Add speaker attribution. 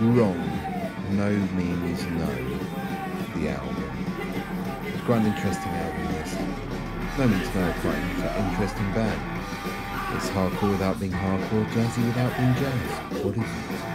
Speaker 1: Wrong. No means no. The album. It's quite an interesting album, this. No means no, quite an interesting band. It's hardcore without being hardcore, jazzy without being jazz. What is it?